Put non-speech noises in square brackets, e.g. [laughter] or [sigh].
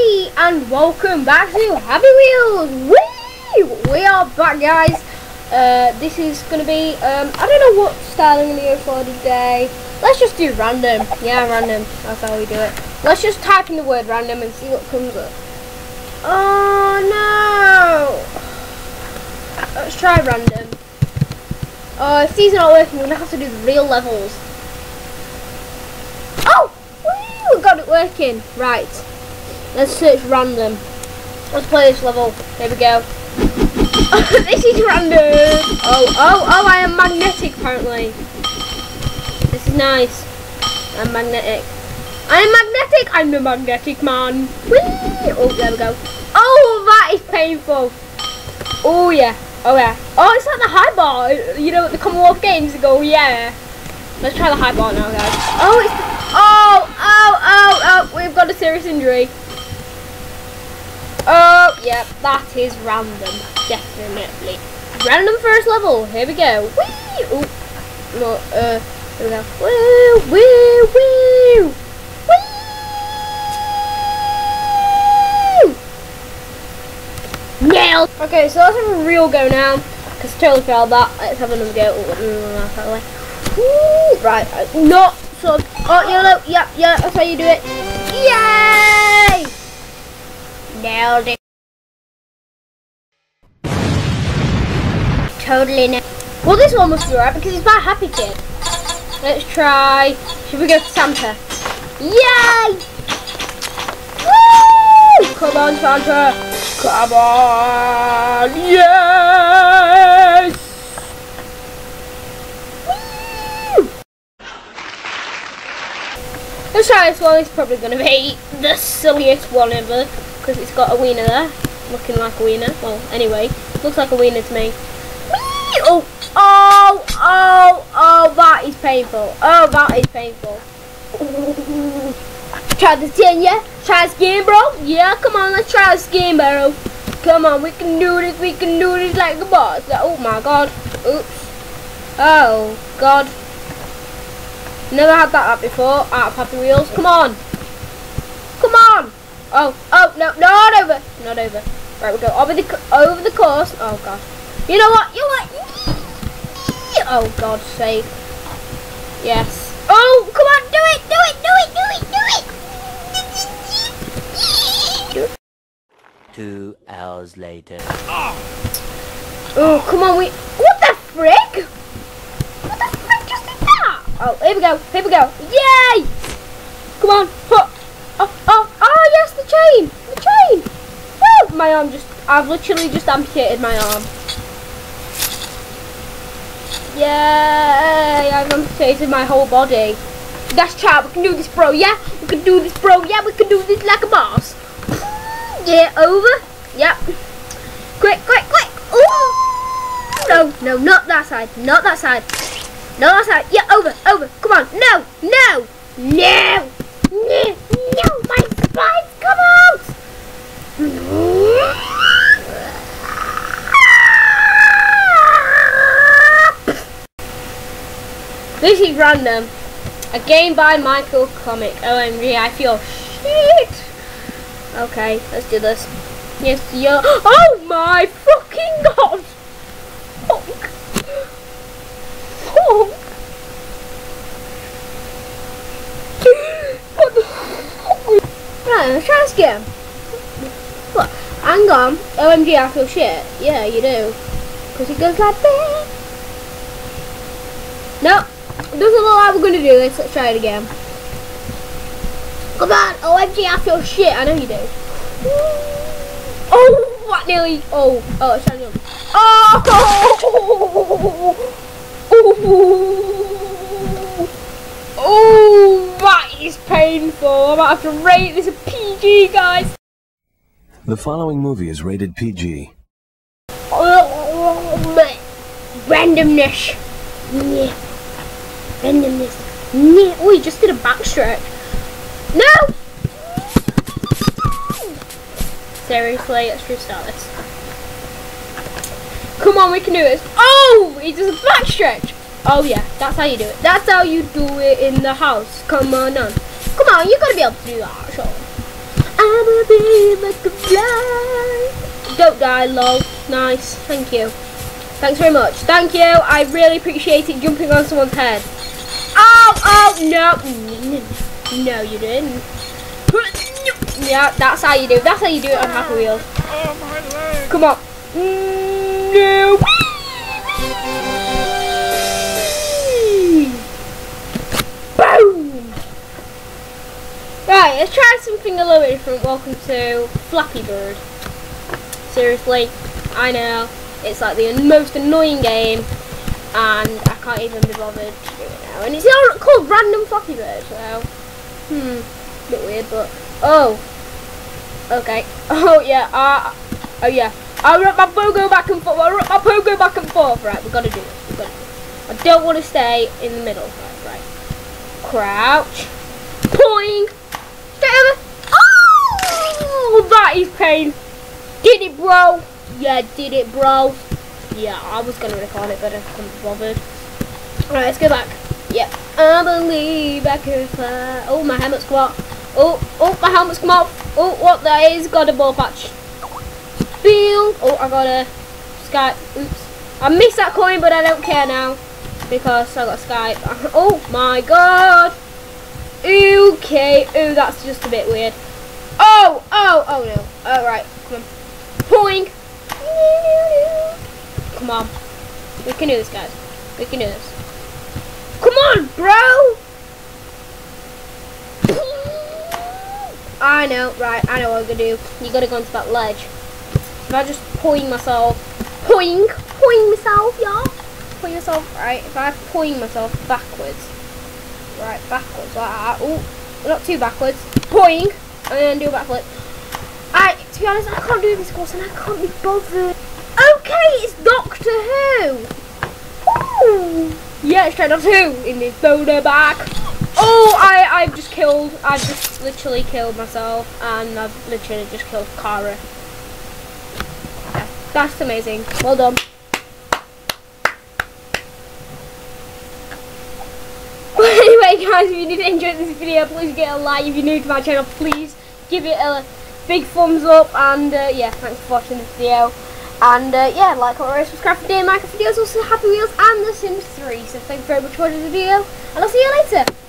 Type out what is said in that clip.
everybody, and welcome back to Happy Wheels. Whee! We are back, guys. Uh, this is gonna be um, I don't know what style I'm gonna go for today. Let's just do random. Yeah, random. That's how we do it. Let's just type in the word random and see what comes up. Oh no! Let's try random. Oh, if these are not working, we're gonna have to do the real levels. Oh! Woo! Got it working. Right. Let's search random. Let's play this level. Here we go. [laughs] this is random. Oh, oh, oh, I am magnetic apparently. This is nice. I'm magnetic. I am magnetic. I'm the magnetic man. Whee! Oh, there we go. Oh, that is painful. Oh, yeah. Oh, yeah. Oh, it's like the high bar. You know, the Commonwealth Games go, yeah. Let's try the high bar now, guys. Oh, it's... Oh, oh, oh, oh. We've got a serious injury. Oh, yeah, that is random. Definitely. Random first level. Here we go. Whee! Oh, no, uh, here we go. Woo, woo, woo. Woo! Nailed. Okay, so let's have a real go now. Because I totally failed that. Let's have another go. Oh, no, Right, uh, not so. Oh, yellow. Yeah, yeah, that's how you do it. Yay! It. Totally nailed Well, this one must be right because it's by Happy Kid. Let's try. Should we go to Santa? Yay! Woo! Come on, Santa. Come on. Yes! Woo! Try this one. It's probably going to be the silliest one ever because it's got a wiener there, looking like a wiener. Well, anyway, looks like a wiener to me. Whee! Oh, oh, oh, oh, that is painful. Oh, that is painful. Ooh. Try this again, yeah? Try this again, bro? Yeah, come on, let's try this again, bro. Come on, we can do this, we can do this like a boss. Oh my god. Oops. Oh, god. Never had that up before, out of Happy Wheels. Come on. Come on. Oh, oh, no, not over. Not over. Right, we go over the, over the course. Oh, God. You know what? You know what? Oh, God's sake. Yes. Oh, come on, do it, do it, do it, do it, do it. Two hours later. Oh, come on, we... What the frick? What the frick just did that? Oh, here we go, here we go. Yay! Come on. Oh, oh, oh, oh yes, the chain, the chain. Woo! My arm just, I've literally just amputated my arm. Yay, I've amputated my whole body. That's chat, we can do this, bro, yeah? We can do this, bro, yeah? We can do this like a boss. Yeah, over. Yep. Quick, quick, quick. Ooh. No, no, not that side. Not that side. Not that side. Yeah, over, over. Come on. No, no, no, no, no. My spines come out. This is random. A game by Michael Comic. Oh, OMG, I feel shit. Okay, let's do this. Yes, yo. [gasps] Oh my fucking god! Fuck. Right, let's try this again. What? Hang on. OMG, I feel shit. Yeah, you do. Because it goes like that. Nope. It doesn't look like we're going to do this. Let's try it again. Come on. OMG, I feel shit. I know you do. Oh, what nearly? Oh, oh, it's trying to. Oh, [laughs] oh, oh, oh oh, oh, that is painful. I might have to rate this a PG, guys. The following movie is rated PG. Oh, randomness. Yeah. Randomness. Yeah. Oh, he just did a backstretch. No! Seriously, let's restart this. Come on, we can do this. Oh, he does a backstretch. Oh yeah, that's how you do it. That's how you do it in the house. Come on on. Come on, you gotta be able to do that, sure. I'm a big believe I can fly. Don't die, lol. Nice. Thank you. Thanks very much. Thank you. I really appreciate it jumping on someone's head. Oh, oh, no. No, you didn't. Yeah, that's how you do. It. That's how you do it on Happy Wheels. Oh, my leg. Come on. Mm, no. Let's try something a little bit different. Welcome to Flappy Bird. Seriously, I know it's like the most annoying game, and I can't even be bothered to do it now. And it's all called Random Flappy Bird, so hmm, a bit weird, but oh, okay. Oh yeah, uh, oh yeah. I rub my pogo back and forth. I rub my pogo back and forth. Right, we've got to do this. We've got to do this. I don't want to stay in the middle. Right, right. Crouch. Poing. Oh, that is pain. Did it, bro? Yeah, did it, bro? Yeah, I was going to record it, but I couldn't bothered. Right, let's go back. Yep. I believe I can fly. Oh, my helmet's come off. Oh, oh, my helmet's come off. Oh, what that is, got a ball patch. Feel. Oh, I got a sky. Oops. I missed that coin, but I don't care now. Because I got Skype. [laughs] Oh my god. Okay. oh, that's just a bit weird. Oh, oh, oh no. Alright, come on. Poing. Come on. We can do this, guys. We can do this. Come on, bro! I know, right, I know what I'm gonna do. You gotta go into that ledge. If I just point myself, poing, poing myself, y'all. Point myself, right, if I point myself backwards, right, backwards, like that, oh, not too backwards, poing, and then do a backflip. I, to be honest, I can't do this course and I can't be bothered. Okay, it's Doctor Who. Ooh. Yeah, it's Doctor Who in this boulder back. Oh, I, I've just killed, I've just literally killed myself and I've literally just killed Kara. Yeah, that's amazing. Well done. Well, anyway, guys, if you did enjoy this video, please get a like. If you're new to my channel, please give it a big thumbs up. And uh, yeah, thanks for watching this video. And uh, yeah, like, comment, subscribe for daily Minecraft videos, also Happy Wheels and The Sims 3. So thanks very much for watching the video, and I'll see you later.